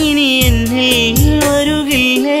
ഇനി എന്നെ വരുകില്ലേ?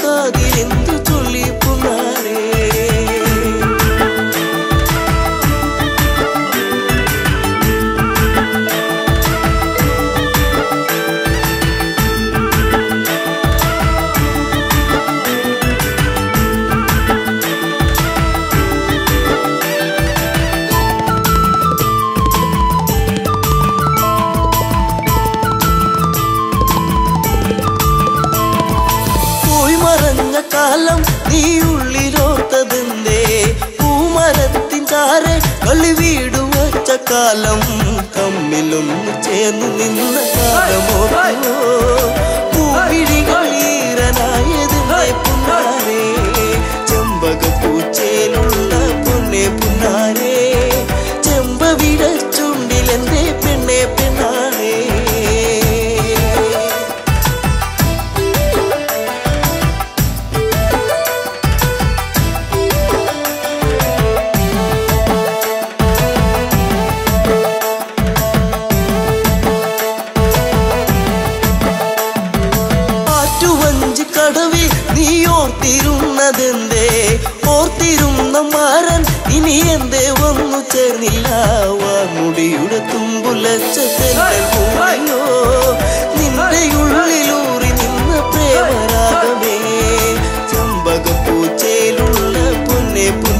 കാതിലെന്തോ കാലം തമ്മിലും ചേർന്ന് നിന്ന കാലമോ? പൂവിഴികൾ ഈരനായത് പുണ്ണ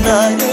знаю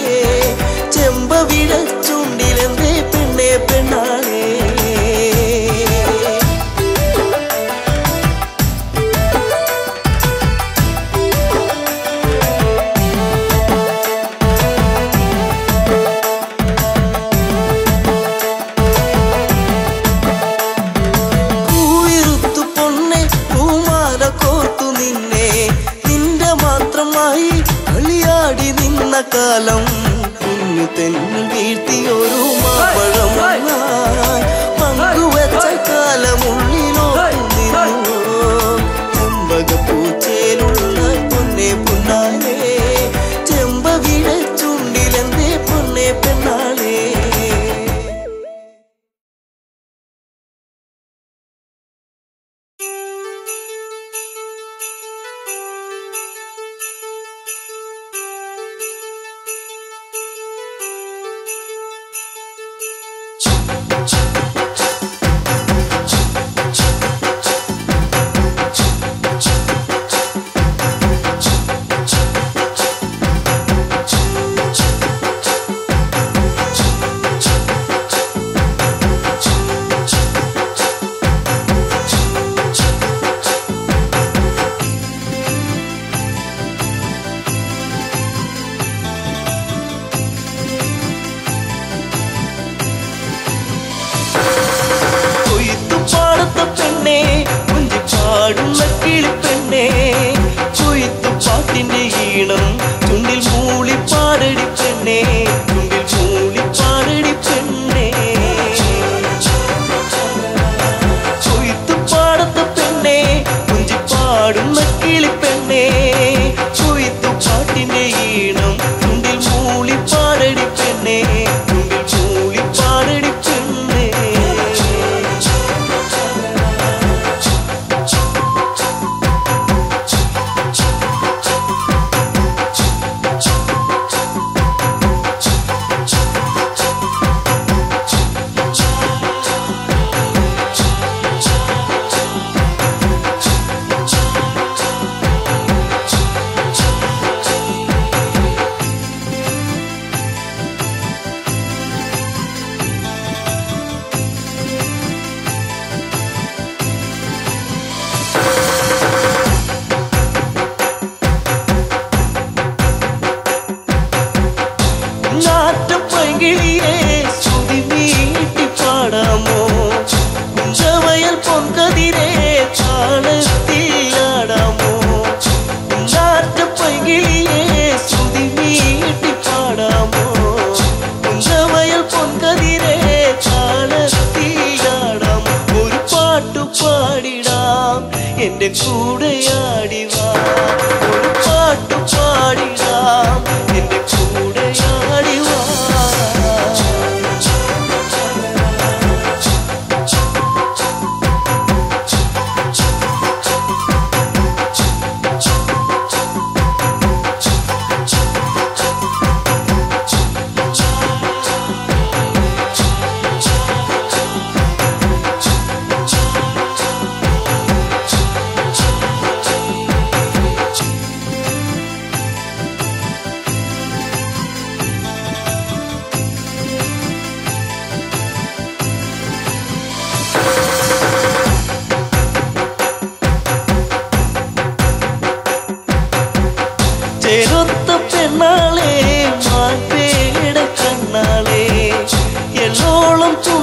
name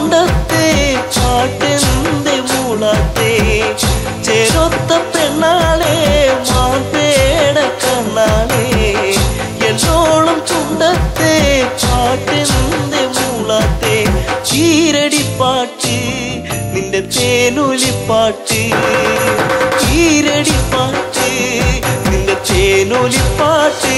പണ്ടത്തെ പാട്ടെന്റെ മൂളത്തെ? ചേരൊത്ത പെണ്ണാളെ മാതേട കണ്ണാളെ. എന്നോളം ചുണ്ടത്തെ പാട്ടെന്റെ മൂളത്തെ? പാട്ടി നിന്റെ തേനൂലി പാട്ടി. ചീരടി പാട്ടി നിന്റെ തേനൂലിപ്പാട്ട്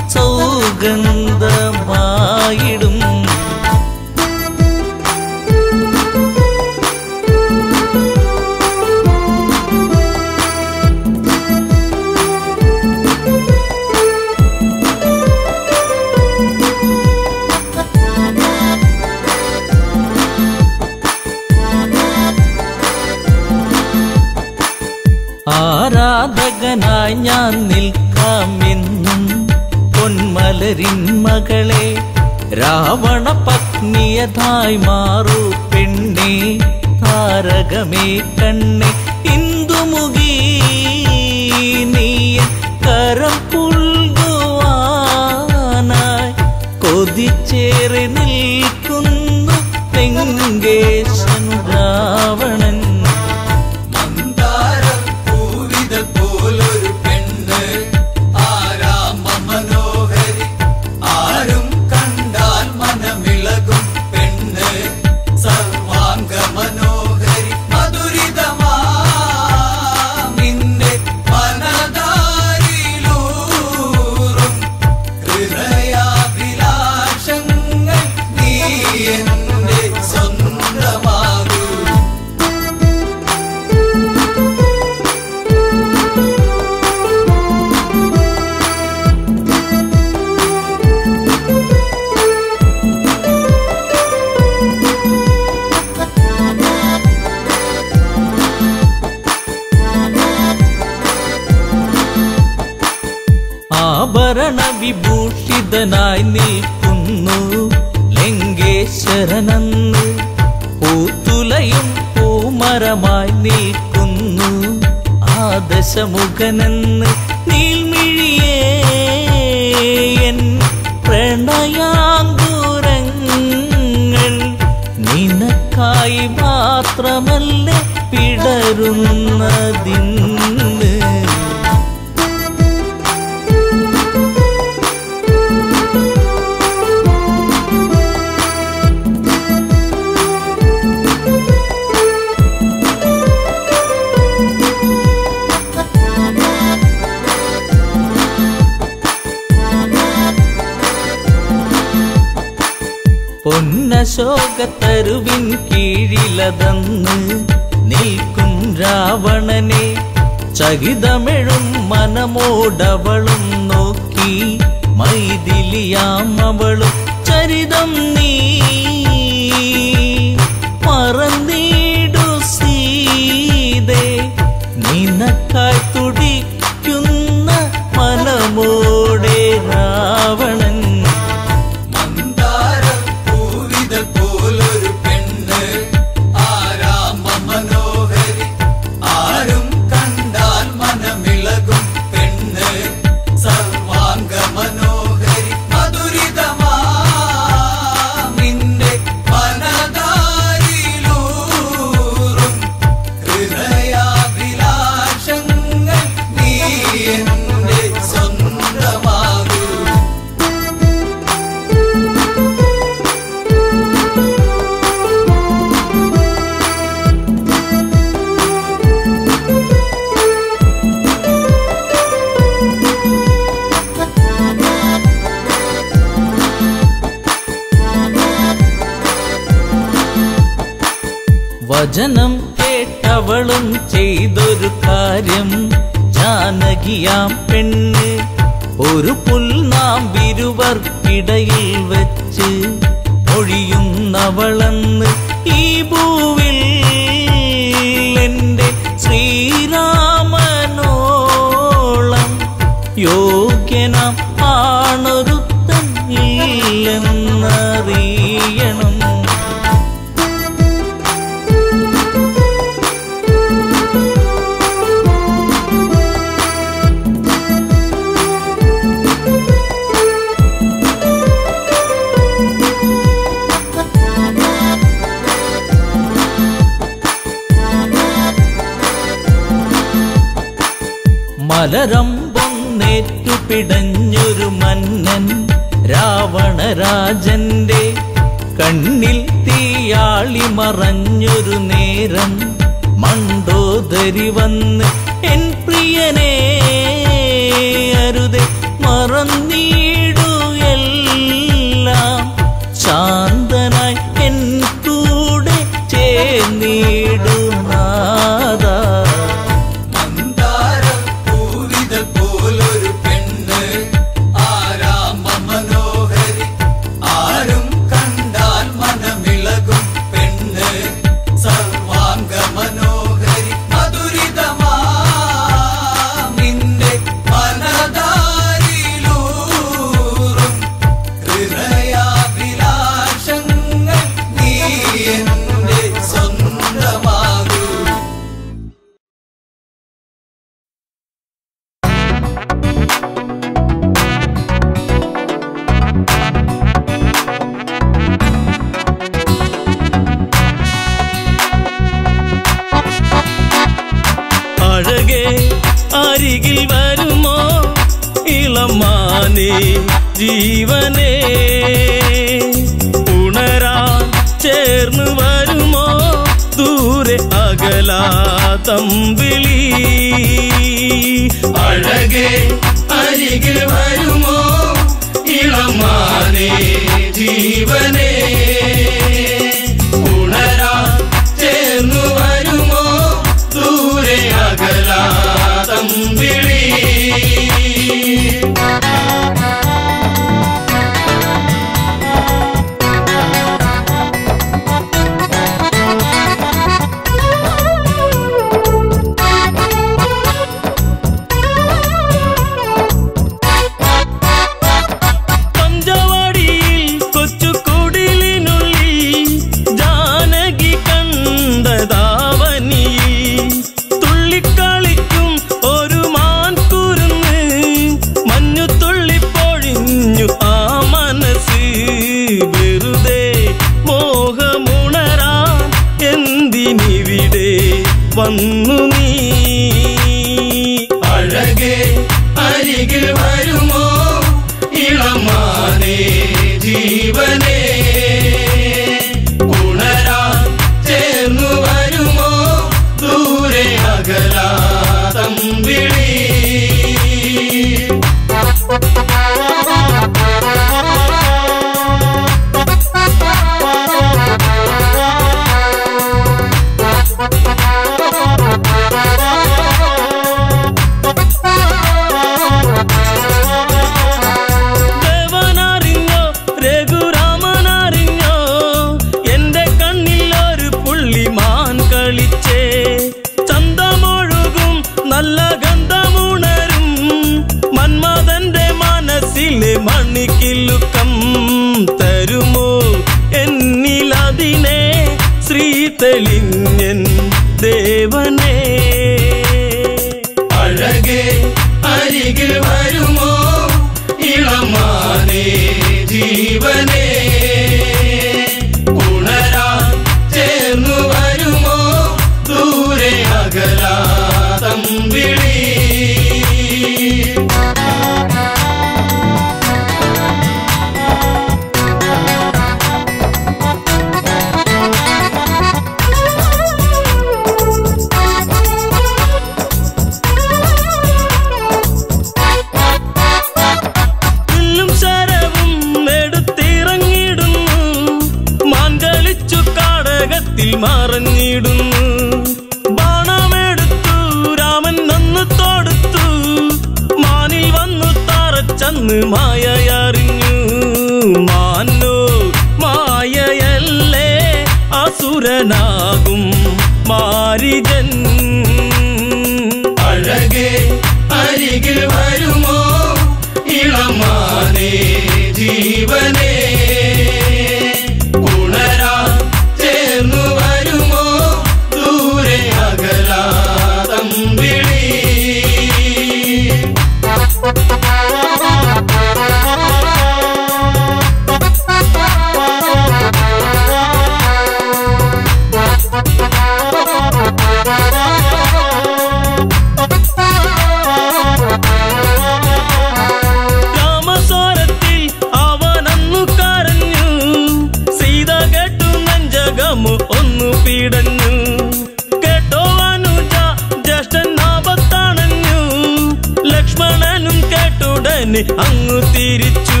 തന്നെ അങ്ങ് തിരിച്ചു.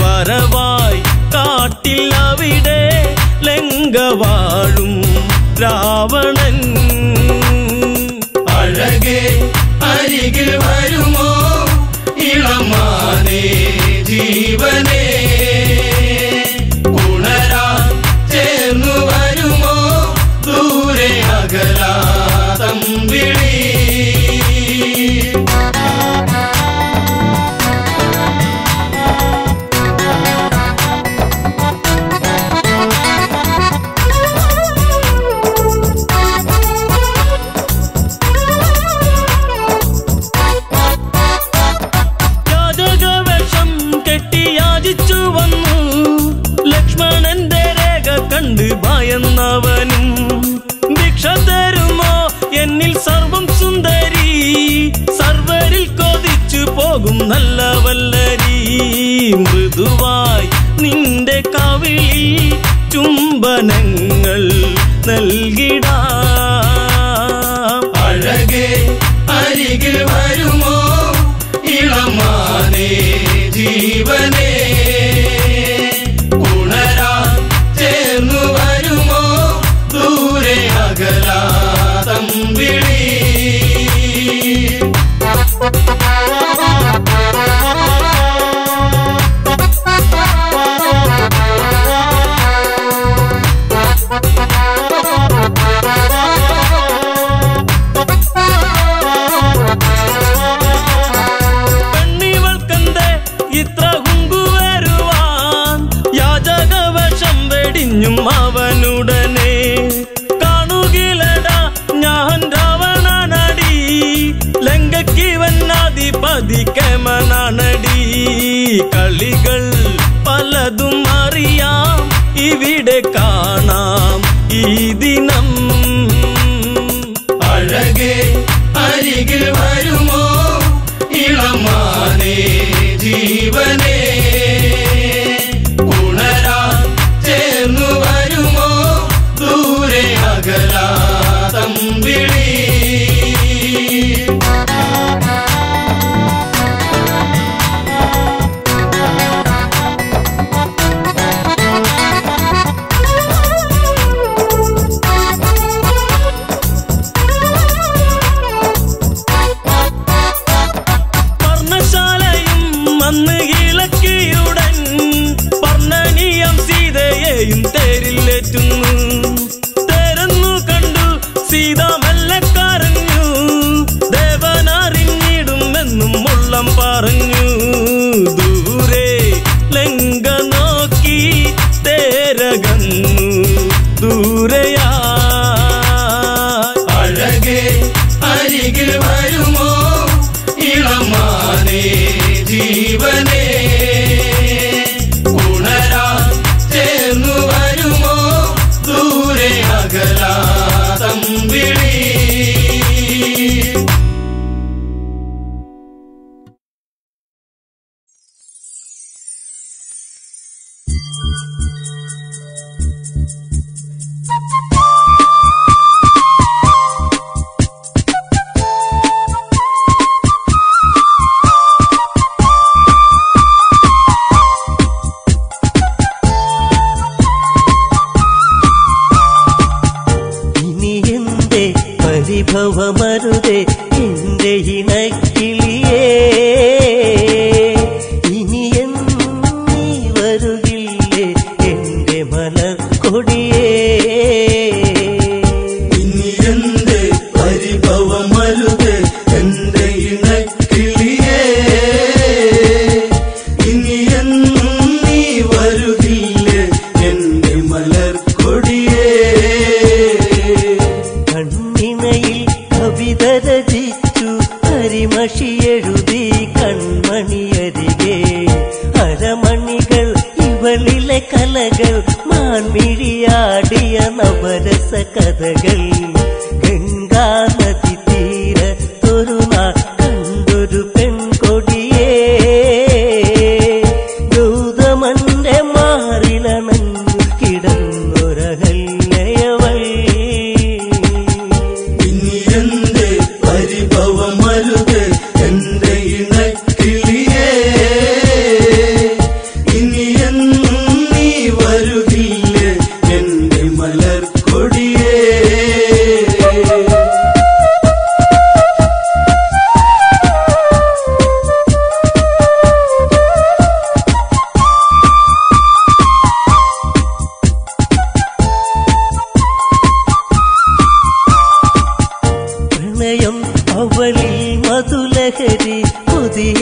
വരവായി കാട്ടിൽ അവിടെ ലങ്കവാഴും രാവണൻ. അഴകേ അരികിൽ വരും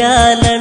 ज्ञान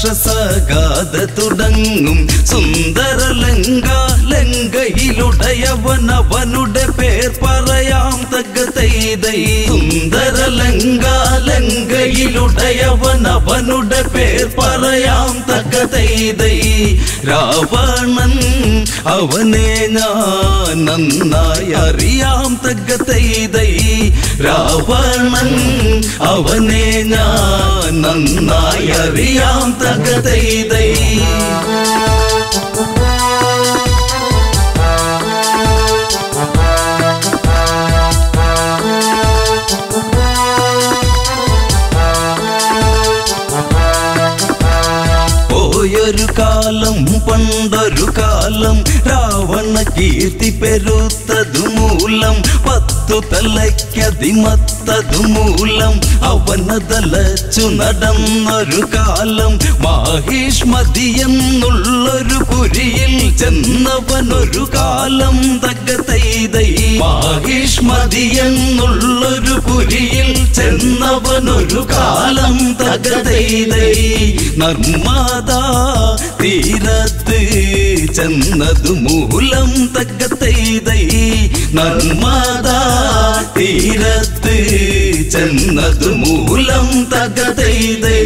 രാക്ഷസഗാഥ തുടങ്ങും. സുന്ദര ലങ്ക ലങ്കയിലുടയവനവനു ഉദയവൻ അവനുടെ പേർ പറയാം തക്ക രാവണൻ അവനെ ഞാൻ നന്നായി അറിയാം തക്ക രാവണൻ അവനെ ഞാൻ നന്നായി അറിയാം തക്ക peruta do mundo. മൂലം പത്തു തലയ്ക്കതിമത്തതു മൂലം അവനതലച്ചു നടന്നൊരു കാലം. മാഹിഷ്മതി എന്നുള്ളൊരു പുരിയിൽ ചെന്നവനൊരു കാലം തകതൈതൈ മാഹിഷ്മതി എന്നുള്ളൊരു പുരിയിൽ ചെന്നവനൊരു കാലം തകതൈതൈ നർമ്മാത തീരത്ത് ചെന്നതു മൂലം തകതൈതൈ നർമ്മദാ തീരത്ത് ചെന്നത് മൂലം തകതൈതൈ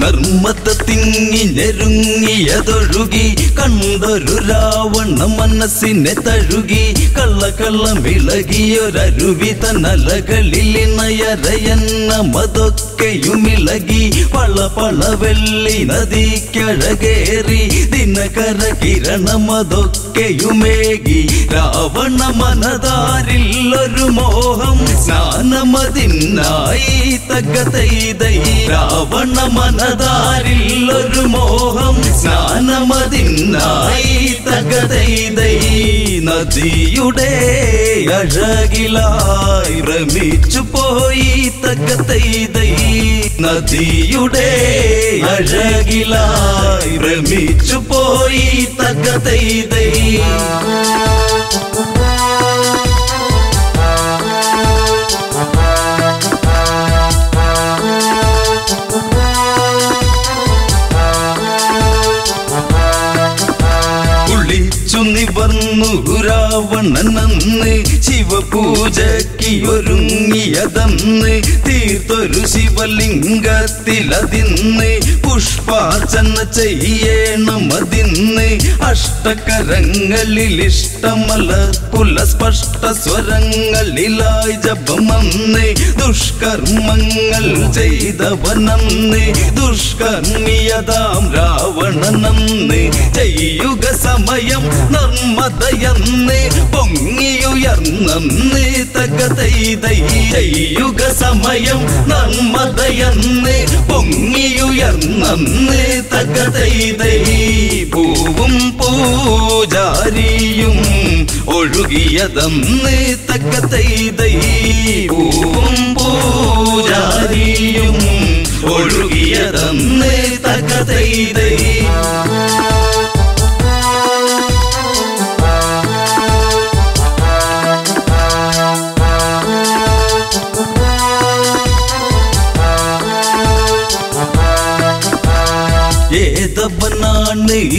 നർമ്മത നെരുങ്ങിയതൊഴുകി കണ്ടൊരു രാവണ മനസ്സിനെ തഴുകി കള്ള കള്ളം വിളകിയൊരരുവി തന്നലകളിൽ നയരയെന്ന മതൊക്കെയുമിളകി പള പള വെള്ളി നദിക്കഴകേറി ദിനകര കിരണമതൊക്കെയുമേകി രാവണ മനതാരില്ലൊരു മോഹം സ്നാനമതിന്നായി തകതൈതൈ രാവണ മനതാരില്ലൊരു മോഹം സ്നാനമതിനായി തകതൈതൈ നദിയുടെ അഴകിലായി ഭ്രമിച്ചു പോയി തകതൈതൈ നദിയുടെ അഴകിലായി ഭ്രമിച്ചു പോയി തകതൈതൈ രാവണനന്ന് ശിവപൂജയ്ക്ക് ഒരുങ്ങിയതന്ന് തീർത്തൊരു ശിവലിംഗത്തിലതിന്ന് പുഷ്പാർച്ചന ചെയ്യണം അതിന്ന് അഷ്ടകരങ്ങളിൽ ഇഷ്ടമല കുല സ്പഷ്ട സ്വരങ്ങളിലായി ജപമന്ന് ദുഷ്കർമ്മങ്ങൾ ചെയ്തവനന്ന് ദുഷ്കർമ്മിയതാം രാവണനന്ന് ചെയ്യുക സമയം നർമ്മതയെന്ന് പൊങ്ങിയുയർന്നന്ന് തകതൈതൈ ചെയ്യുക സമയം നർമ്മദയന്ന് പൊങ്ങിയുയർന്നന്ന് തകതൈതൈ പൂവും പൂജാരിയും ഒഴുകിയതന്ന് തകതൈതൈ പൂവും പൂജാരിയും ഒഴുകിയതന്ന് തകതൈതൈ ഏതവനാണ് ഈ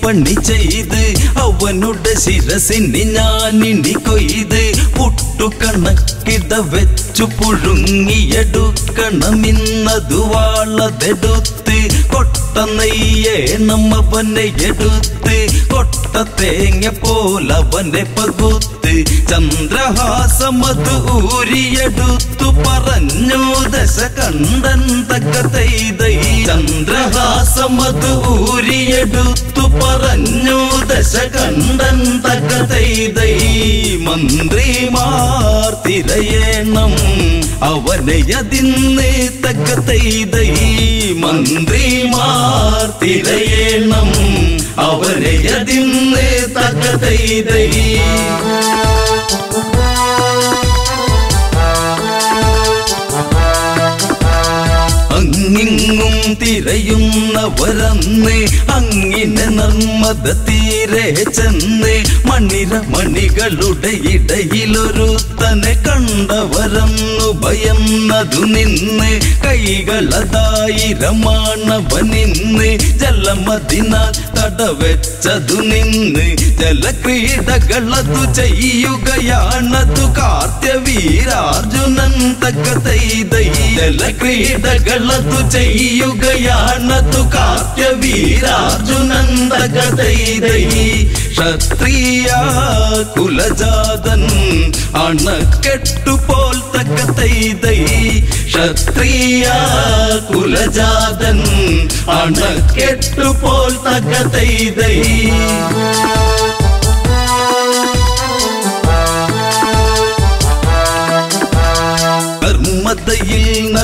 പണി ചെയ്ത് അവനുടെ ശിരസിന് ഞാനിനി കൊയ്ത് പുട്ടുകണക്കിട വെച്ചു പുഴുങ്ങിയെടുക്കണമിന്നതു വാളതെടുത്ത് കൊട്ട നമ്മ നമ്മവനെ എടുത്ത് കൊട്ട തേങ്ങ പോലവന്റെ പകുത്ത് ചന്ദ്രഹാസമത് ഊരിയെടുത്തു പറഞ്ഞു. ദശ കണ്ടൻ തകതൈതൈ ചന്ദ്രഹാസമത് ഊരിയെടുത്തു പറഞ്ഞു. ദശ കണ്ടൻ തൈതൈ മന്ത്രിമാർ തിരയണം. അവനയതിന്ന് തക്ക തൈതൈ മന്ത്രിമാർ തിരയണം. അവനെ അതിന്ന് തകതൈതൈ അങ്ങിങ്ങും തിരയുന്നവരന്ന് അങ്ങിനെ നർമ്മദ തീരെ ചെന്ന് മണിര മണികളുടെ ഇടയിലൊരു തന്നെ കണ്ടവരന്നു ഭയന്നതു നിന്ന് കൈകളതായിരമാണവനിന്ന് ജലമതിനാൽ തടവെച്ചതു നിന്ന് ജലക്രീഡകളതു ചെയ്യുകയാണതു കാർത്യവീരാർജുനൻ തക്കതൈതൈ ജലക്രീഡകളതു ചെയ്യുകയാണതു കാർത്യവീരാർജുനൻ തകതൈതൈ ಕ್ಷತ್ರಿಯ ಕುಲಜಾದನ್ ಅಣ್ಣ ಕೆಟ್ಟು ಪೋಲ್ ತಕ್ಕ ತೈದೈ ಕ್ಷತ್ರಿಯ ಕುಲಜಾದನ್ ಅಣ್ಣ ಕೆಟ್ಟು ಪೋಲ್ ತಕ್ಕ ತೈದೈ கர்மத்தையில்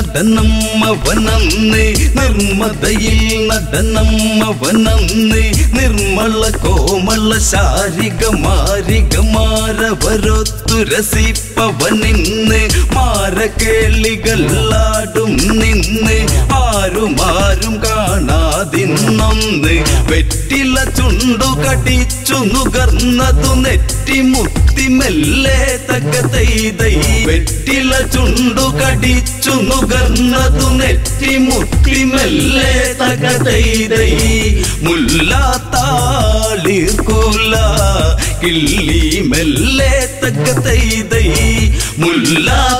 അവനന്ന് നിർമ്മതയിൽ നടനം അവനന്ന് നിർമ്മല കോമള ശാരിക മാരിക മാരവരൊത്തു രസിപ്പവനിന്ന് മാരകേളികളാടും നിന്ന് ആരും ആരും കാണാതിന്നൊന്ന്. വെറ്റില ചുണ്ടു കടിച്ചു നുകർന്നതു നെറ്റി മുത്തി മെല്ലെ തക തൈതൈ വെറ്റില ചുണ്ടു കടിച്ചു നുകർന്നതു നെറ്റി മുത്തി മെല്ലെ തക തൈതൈ മുല്ലാത്താളിർക്കൂല കിള്ളി മെല്ലെ തക തൈതൈ മുല്ലാത്താളിർക്കൂല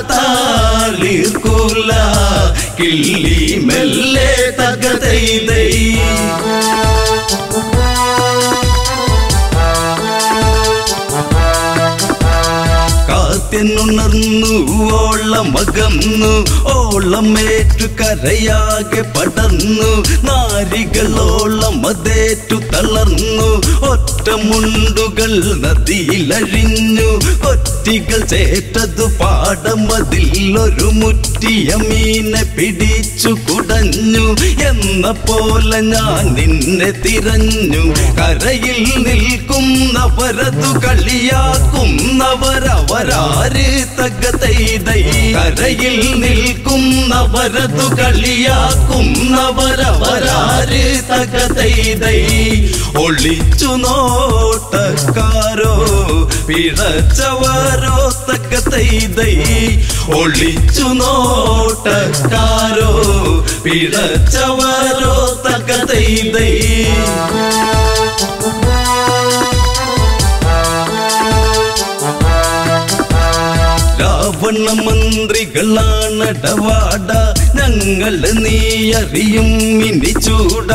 കിള്ളി മെല്ലെ തക തൈതൈ കാത്തെന്നുണർന്നു ഓളമകന്നു ഓളമേറ്റു കരയാകെ പടർന്നു നാരികളോളം അതേറ്റു തളർന്നു ഒറ്റമുണ്ടുകൾ നദിയിലഴിഞ്ഞു ഒറ്റികൾ ചേറ്റതു പാടമതിൽ ഒരു മുറ്റിയ മീനെ പിടിച്ചു കുടഞ്ഞു എന്ന പോലെ ഞാൻ നിന്നെ തിരഞ്ഞു. കരയിൽ നിൽക്കുന്നവരതു കളിയാക്കുന്നവരവരാര് തകതൈതൈ കരയിൽ നിൽക്കുന്നവരതു കളിയാക്കുന്നവരവരാര് തകതൈതൈ ഒളിച്ചു നോട്ടക്കാരോ പിഴച്ചവരോ തകതൈതൈ ഒളിച്ചു നോട്ടക്കാരോ പിഴച്ചവരോ തകതൈതൈ മന്ത്രികളാണടവാട ഞങ്ങൾ നീ അറിയും ഇനി ചൂട.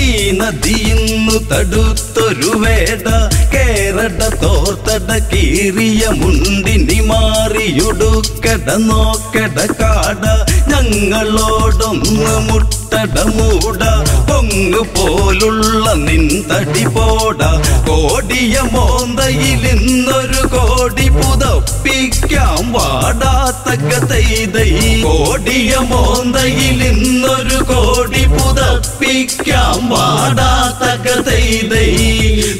ഈ നദിയുന്നു തടുത്തൊരു വേട. കേരട തോർത്തട കീറിയ മുണ്ടിനി മാറിയുടുക്കട നോക്കട കാട. ഞങ്ങളോടൊന്ന് മുട്ടട മൂട പൊങ്ങു പോലുള്ള നിൻ തടി പോട. കോടിയ മോന്തയിൽ ഇന്നൊരു കോടി പുതപ്പിക്കാം വാടാത്തക്ക തൈതൈ. കോടിയ മോന്തയിൽ ഇന്നൊരു കോടി പുതപ്പിക്കാം വാടാത്തക്ക തൈതൈ.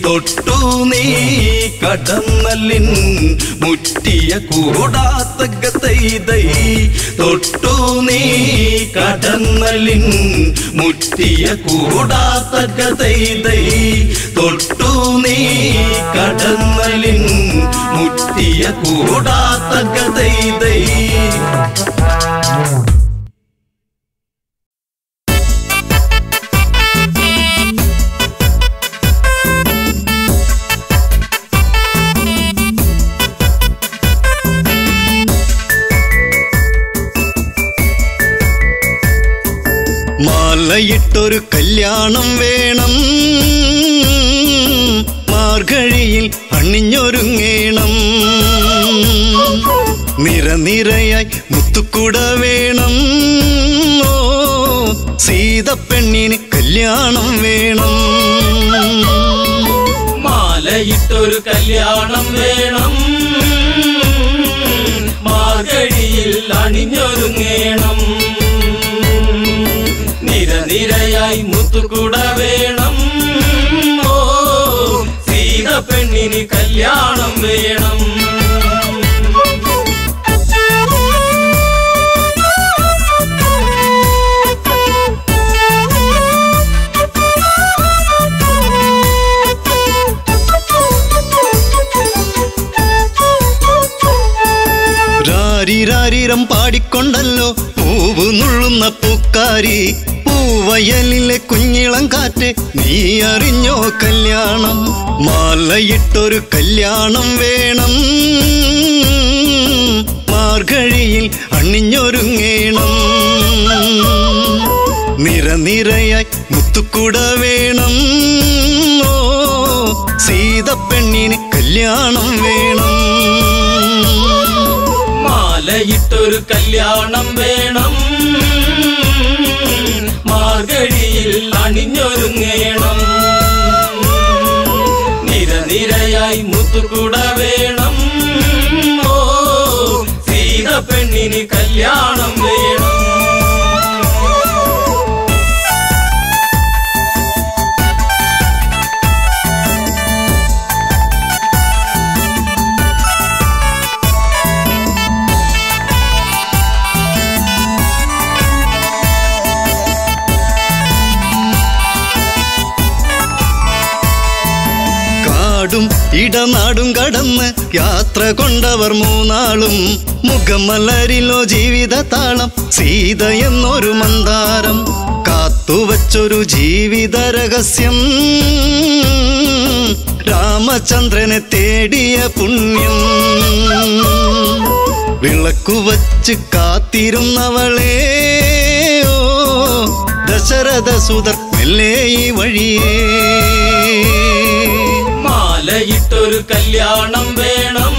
തൊട്ടു നീ കടന്നലിൻ മുറ്റിയ കൂടാത്തക്ക തൈതൈ. തൊട്ടു നീ കടന്നലിൻ മുറ്റിയ കൂടാത്ത തൈതൈ തൊട്ടു നീ കടന്നലിൻ മുറ്റിയ കൂടാത്തക്ക തൈതൈ മാലയിട്ടൊരു കല്യാണം വേണം. മാർഗഴിയിൽ അണിഞ്ഞൊരുങ്ങേണം നിരനിരയായി മുത്തുക്കുട വേണം. ഓ സീതപ്പെണ്ണിന് കല്യാണം വേണം. മാലയിട്ടൊരു കല്യാണം വേണം. മാർഗഴിയിൽ അണിഞ്ഞൊരുങ്ങേണം. പെണ്ണിന് കല്യാണം വേണം. പാടിക്കൊണ്ടല്ലോ പൂവ് നുള്ളുന്ന പൂക്കാരി. പൂവയലിലെ കുഞ്ഞിളം കാറ്റ് നീ അറിഞ്ഞോ കല്യാണം? മാലയിട്ടൊരു കല്യാണം വേണം. മാർഗഴിയിൽ അണിഞ്ഞൊരുങ്ങേണം. നിരനിരയായി മുത്തുക്കുട വേണം. ഓ സീതപ്പെണ്ണിന് കല്യാണം വേണം. മാലയിട്ടൊരു കല്യാണം വേണം. നിരനിരയായി മുത്തുകുട വേണം. ഓ സീത പെണ്ണിന് കല്യാണം വേണം. ഇടനാടും കടന്ന് യാത്ര കൊണ്ടവർ മൂന്നാളും. മുഖമലരിലോ ജീവിത താളം സീത എന്നൊരു മന്ദാരം. കാത്തുവച്ചൊരു ജീവിത രഹസ്യം. രാമചന്ദ്രനെ തേടിയ പുണ്യം. വിളക്കുവച്ച് കാത്തിരുന്നവളേ ഓ ദശരഥ സുതർ മെല്ലേ ഈ വഴിയേ? കല്യാണം വേണം.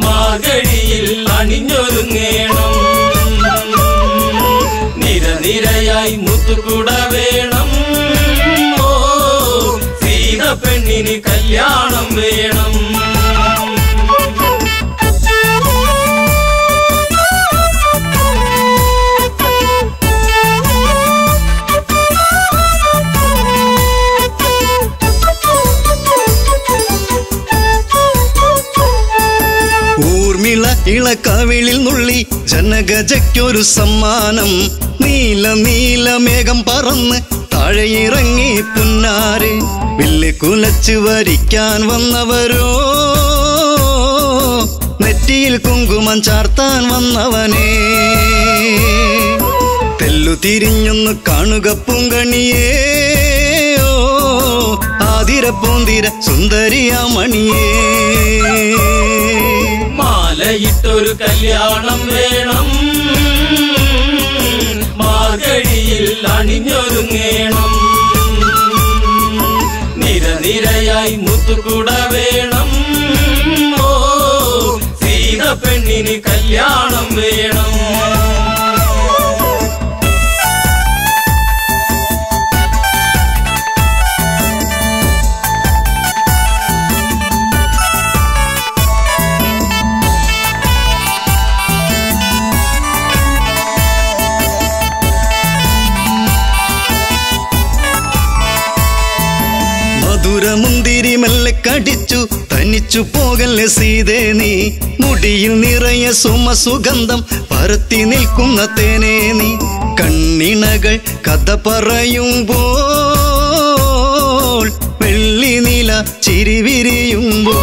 മാർഗഴിയിൽ അണിഞ്ഞൊരുങ്ങേണം. നിരനിരയായി മുത്തുകുട വേണം. ഓ സീത പെണ്ണിന് കല്യാണം വേണം. ഇളക്കവിളിൽ നുള്ളി ജനഗജയ്ക്കൊരു സമ്മാനം. നീല നീല മേഘം പറന്ന് താഴെയിറങ്ങി പുന്നാരെ. വില്ല് കുലച്ച് വരിക്കാൻ വന്നവരോ? നെറ്റിയിൽ കുങ്കുമം ചാർത്താൻ വന്നവനേ. തെല്ലു തിരിഞ്ഞൊന്ന് കാണുക പൂങ്കണിയേ. ആതിര പൂന്തിര സുന്ദരിയാ മണിയേ മാലയിട്ടൊരു കല്യാണം വേണം. മാർഗഴിയിൽ അണിഞ്ഞൊരുങ്ങേണം. നിരനിരയായി മുത്തുകുട വേണം. ഓ സീത പെണ്ണിന് കല്യാണം വേണം. കടിച്ചു തനിച്ചു പോകല്ലേ സീതേ നീ? മുടിയിൽ നിറയെ സുമസുഗന്ധം പരത്തി നിൽക്കുന്ന തേനേ നീ. കണ്ണിണകൾ കഥ പറയുമ്പോൾ വെള്ളി നില ചിരിവിരിയുമ്പോൾ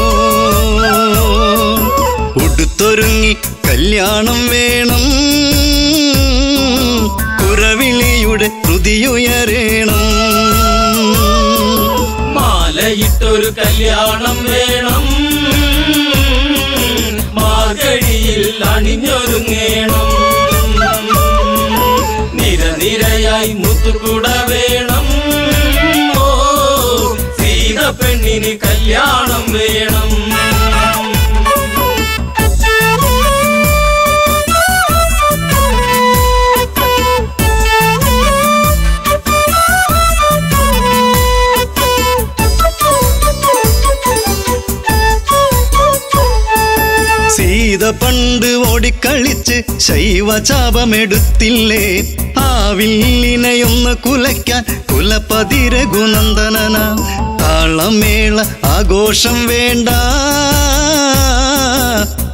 ഉടുത്തൊരുങ്ങി കല്യാണം വേണം കുരവിളിയുടെ ഹൃതിയുയരേണം കല്യാണം വേണം. മാർഗഴിയിൽ അണിഞ്ഞൊരുങ്ങേണം. നിരനിരയായി മുത്തുകുട വേണം. ഓ സീത പെണ്ണിന് കല്യാണം വേണം. സീത പണ്ട് ഓടിക്കളിച്ച് ശൈവ ശൈവചാപമെടുത്തില്ലേ? ആ വില്ലിനെയൊന്ന് കുലയ്ക്കാൻ കുലപതി രഘുനന്ദനന താളമേള ആഘോഷം വേണ്ട.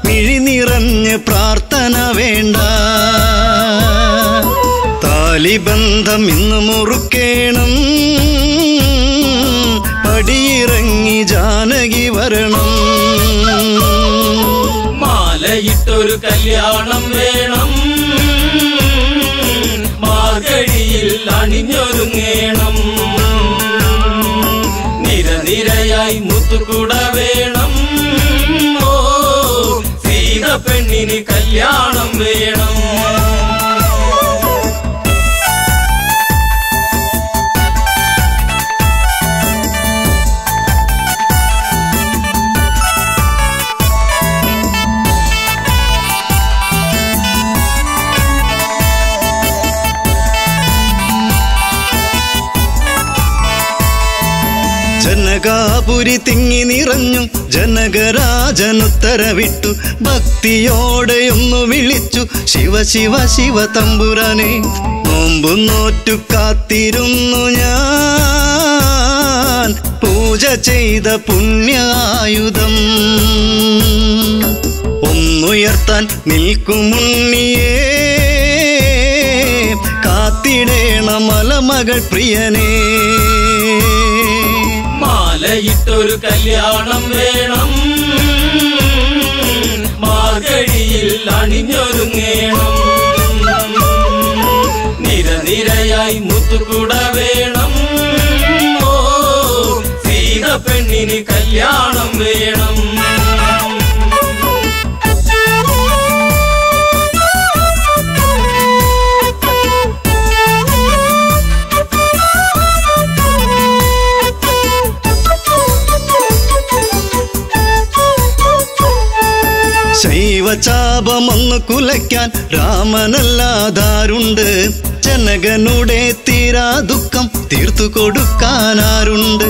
മിഴി നിറഞ്ഞ് പ്രാർത്ഥന വേണ്ട. താലിബന്ധം ഇന്ന് മുറുക്കേണം. പടിയിറങ്ങി ജാനകി വരണം. മാലയിട്ടൊരു കല്യാണം വേണം. മാർഗഴിയിൽ അണിഞ്ഞൊരുങ്ങേണം. നിരനിരയായി മുത്തുകുട വേണം. ഓ സീത പെണ്ണിന് കല്യാണം വേണം. ജനകാപുരി തിങ്ങി നിറഞ്ഞു ജനകരാജനുത്തരവിട്ടു. ഭക്തിയോടെയൊന്നു വിളിച്ചു ശിവ ശിവ ശിവ തമ്പുരാനെ. നോമ്പു നോറ്റു കാത്തിരുന്നു ഞാൻ. പൂജ ചെയ്ത പുണ്യായുധം ഒന്നുയർത്താൻ നിൽക്കുമുണ്ണിയേ കാത്തിടേണ മലമകൾ പ്രിയനേ. മാലയിട്ടൊരു കല്യാണം വേണം. മാർഗഴിയിൽ അണിഞ്ഞൊരുങ്ങേണം. നിരനിരയായി മുത്തുകുട വേണം. ഓ സീത പെണ്ണിന് കല്യാണം വേണം. ശൈവചാപമൊന്ന് കുലയ്ക്കാൻ രാമനല്ലാതാരുണ്ട്. ജനകനുടെ തീരാ ദുഃഖം തീർത്തു കൊടുക്കാനാരുണ്ട്.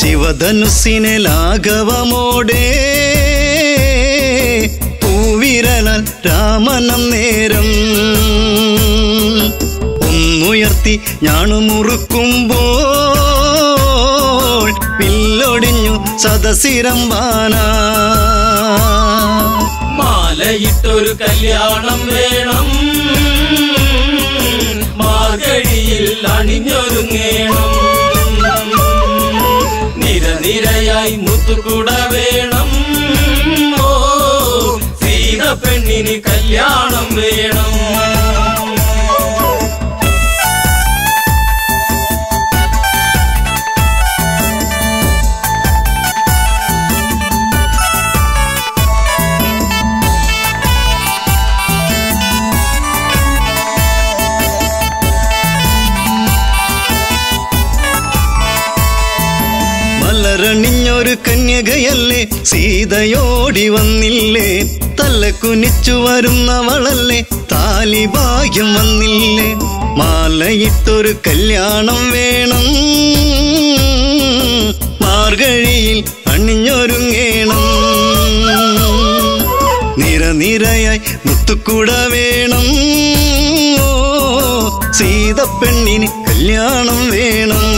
ശിവധനുസിനെ ലാഘവമോടെ പൂവിരലാൽ രാമനം നേരം ഒന്നുയർത്തി ഞാണുമുറുക്കുമ്പോൾ പില്ലൊടിഞ്ഞു സദസിരം മാലയിട്ടൊരു കല്യാണം വേണം. മാർഗഴിയിൽ അണിഞ്ഞൊരുങ്ങേണം. നിരനിരയായി മുത്തുകുട വേണം. ഓ സീത പെണ്ണിന് കല്യാണം വേണം. കന്യകയല്ലേ? സീതയോടി വന്നില്ലേ? തല്ല കുനിച്ചു വരുന്നവളല്ലേ? താലി ഭാഗ്യം വന്നില്ലേ? മാലയിട്ടൊരു കല്യാണം വേണം. മാർഗഴിയിൽ അണിഞ്ഞൊരുങ്ങേണം. നിരനിരയായി മുത്തുക്കുട വേണം. സീത പെണ്ണിന് കല്യാണം വേണം.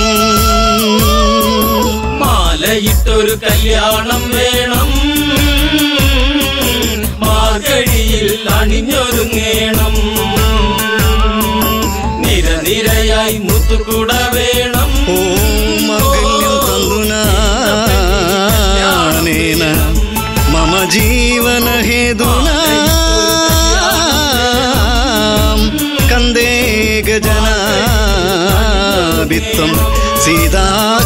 കല്യാണം വേണം. മാർഗഴിയിൽ അണിഞ്ഞൊരുങ്ങേണം. നിരനിരയായി മുത്തുകുട വേണം. മമ ജീവന ഹേതുന. കന്ദേ ഗജനാഭിത്വം സീതാ